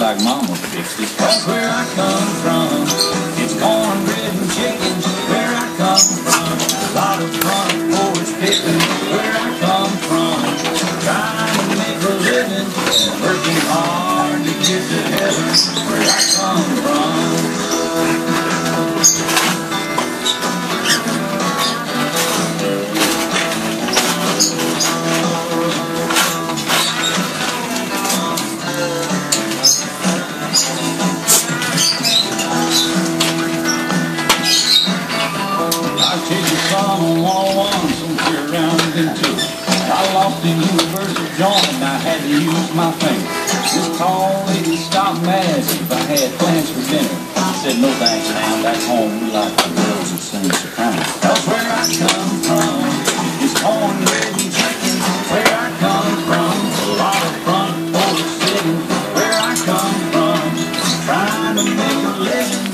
like mama fixed it. That's where I come from. It's cornbread and chicken. Where I come from. A lot of front porch picking. Where I come from. Trying to make a living. Working hard I take the one one somewhere around into. I lost in Universal joint and I had to use my fingers. This tall lady stopped and asked if I had plans for dinner. I said, no thanks, man. Back home, we like the girls and sing soprano. That's where I come from. It's cornbread and chicken. Where I come from. A lot of front porch sitting. Where I come from. Trying to make a living.